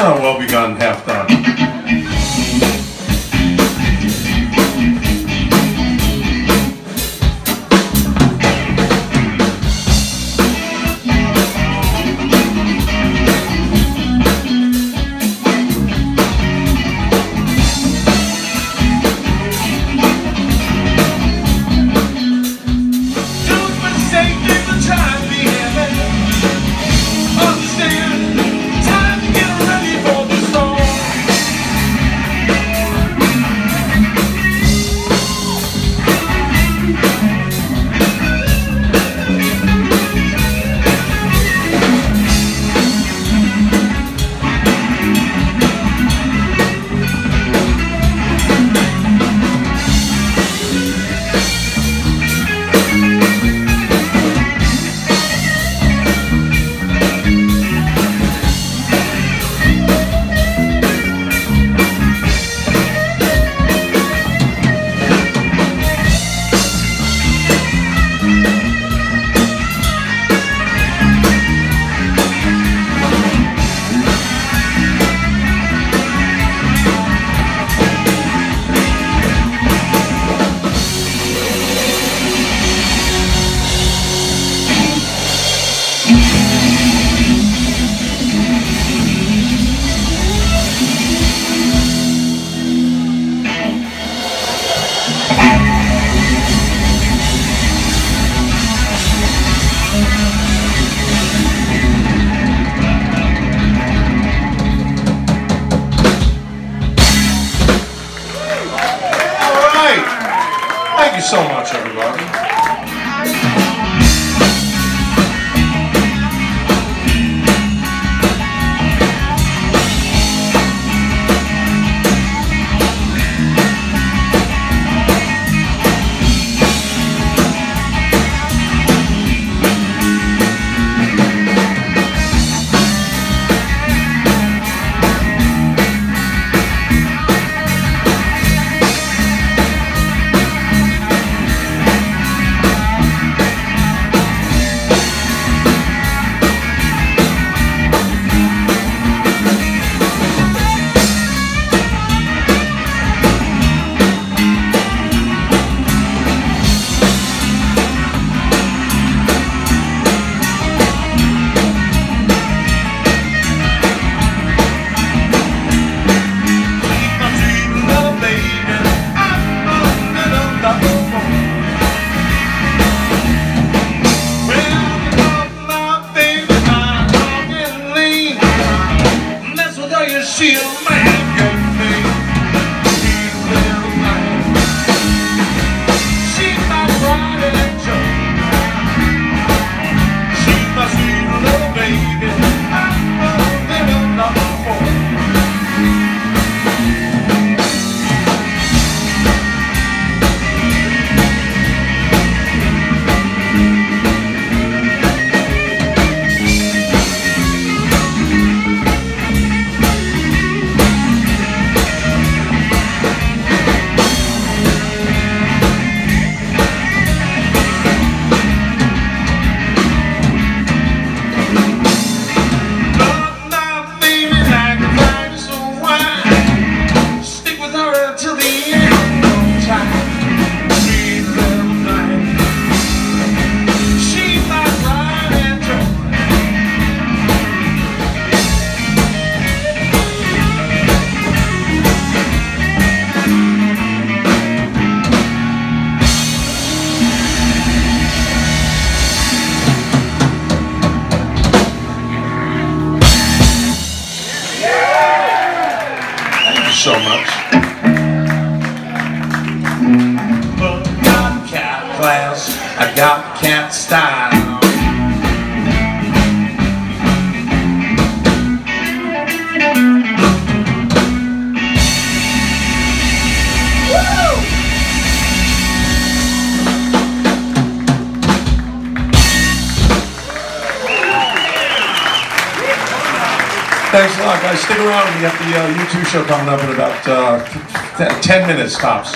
Oh, well begun, half done. so much, everyone. so much. But I'm cat class, I got cat style. Thanks a lot, guys. Stick around. We got the uh, U2 show coming up in about uh, 10 minutes tops.